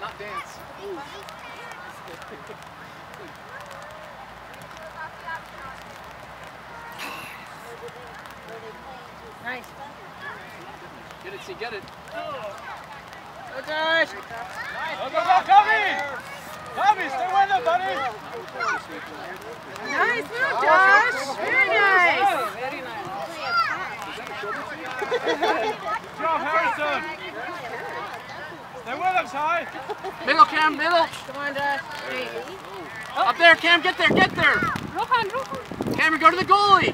dance. Nice. Get it, see, get it. Go, Josh. Go, go, go, Covey! Covey, stay with him, buddy! Nice move, Josh. Very nice. Very nice. They went up high. Middle, Cam, middle. Come on, Oh. Up there, Cam, get there, get there. Rohan, Rohan. Cameron, go to the goalie.